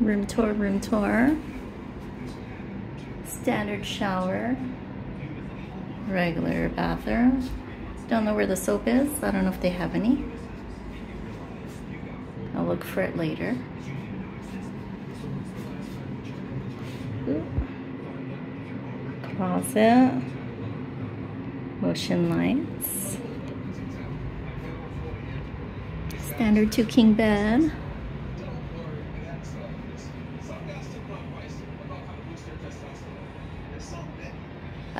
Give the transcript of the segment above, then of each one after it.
Room tour, room tour. Standard shower. Regular bathroom. Don't know where the soap is. I don't know if they have any. I'll look for it later. Closet. Motion lights. Standard two king bed.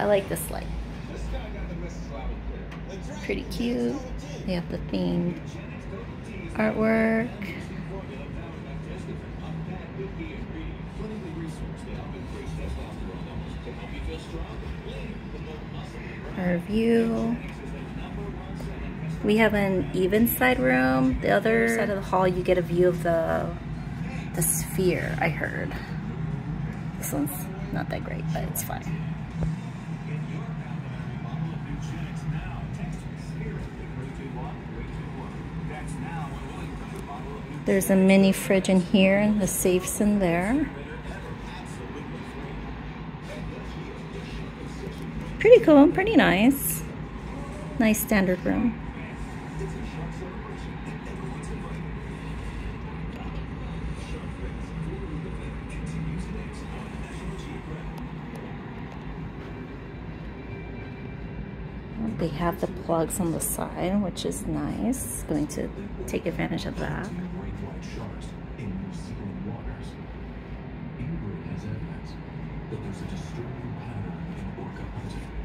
I like this light. Pretty cute. They have the themed artwork. Our view. We have an even side room. The other side of the hall, you get a view of the the sphere, I heard. This one's not that great, but it's fine. There's a mini fridge in here and the safe's in there. Pretty cool, pretty nice. Nice standard room. They have the plugs on the side, which is nice. Going to take advantage of that. that there's a disturbing pattern in orca hunting.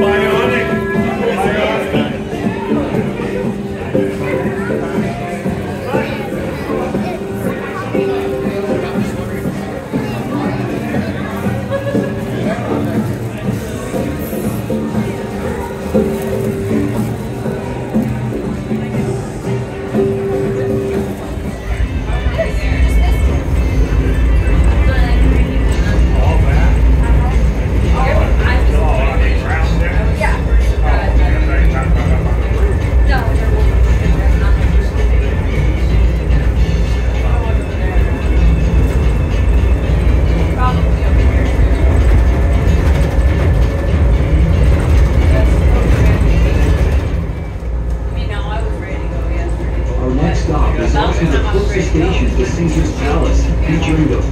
Our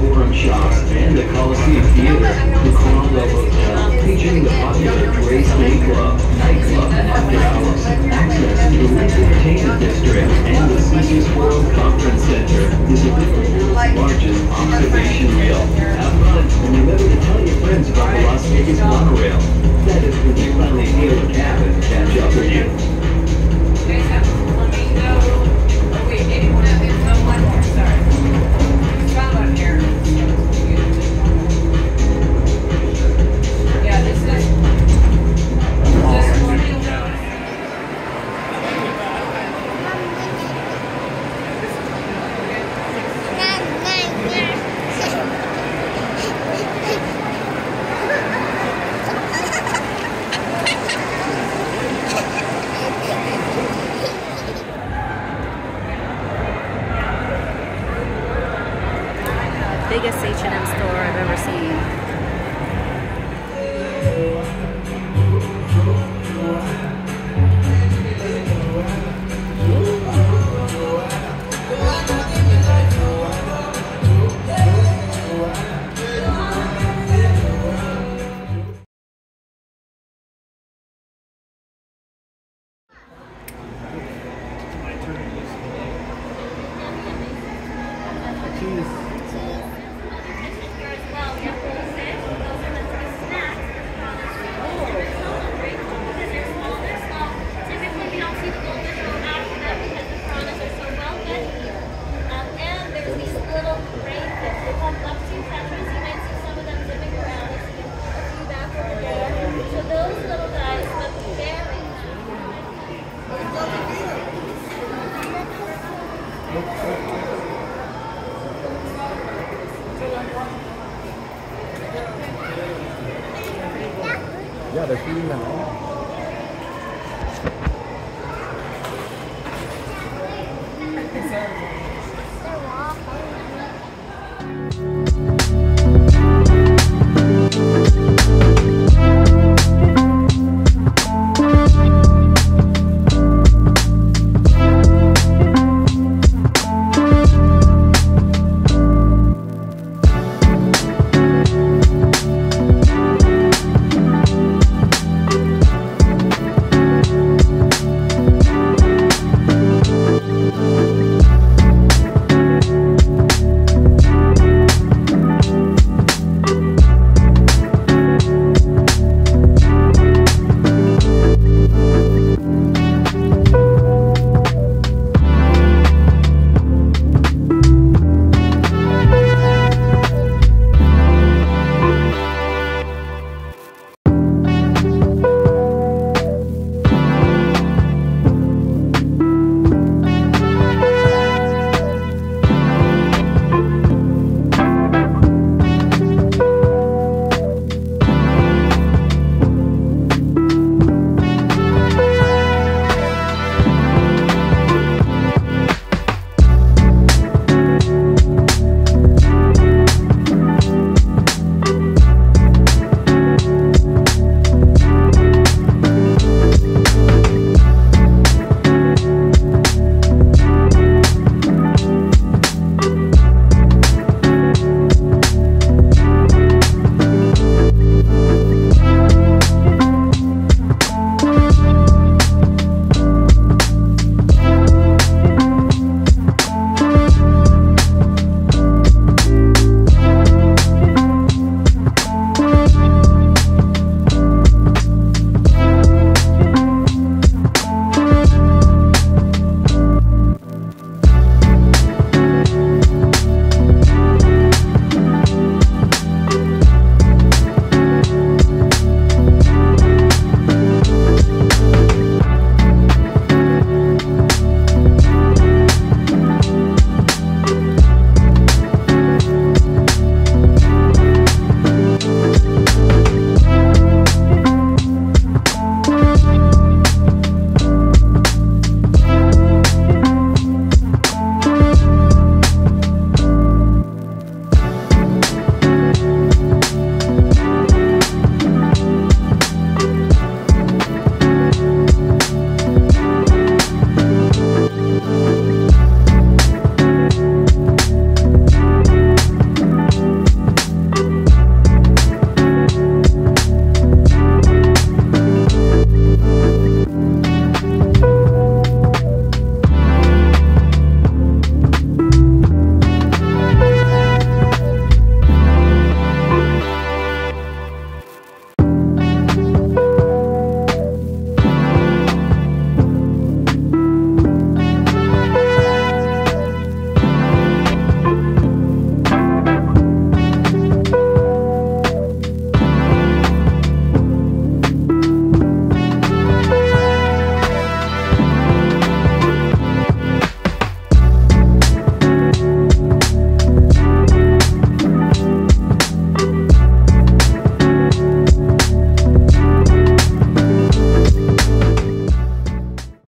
Forum Shops and the Coliseum Theater, the Cromwell Hotel, featuring the popular Drai's Day Club, nightclub, and after hours, access to the Lincoln Entertainment District, and the Caesar's Forum Conference Center is the world's largest observation reel. Have fun, and remember to tell your friends about the Las Vegas monorail. That is when we finally hail a cab and catch up with you. Biggest H&M store I've ever seen.